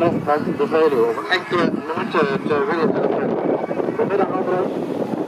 varen vanuit de Veluwe. Om enkele minuten te eh, willen. Vanmiddag, Andres.